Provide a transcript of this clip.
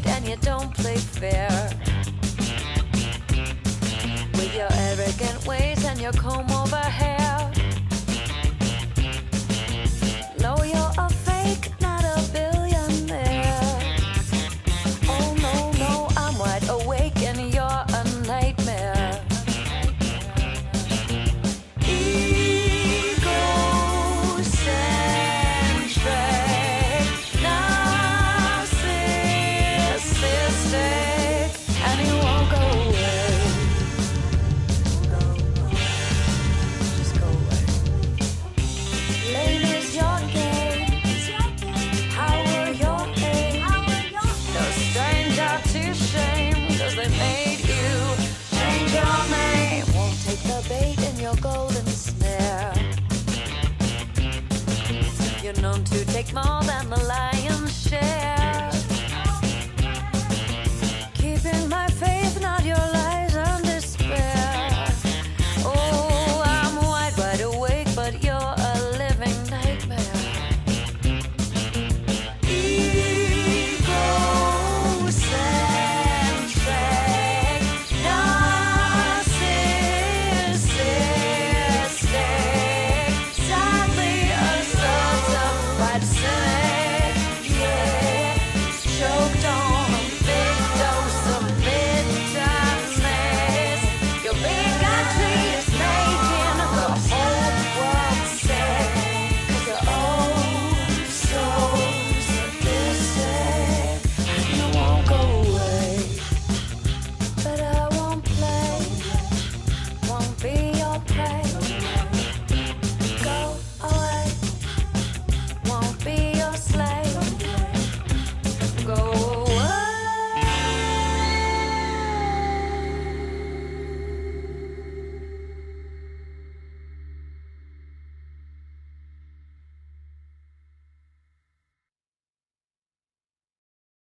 and you don't play fair. With your arrogant ways and your comb over hair. bound to take more than the lion's share.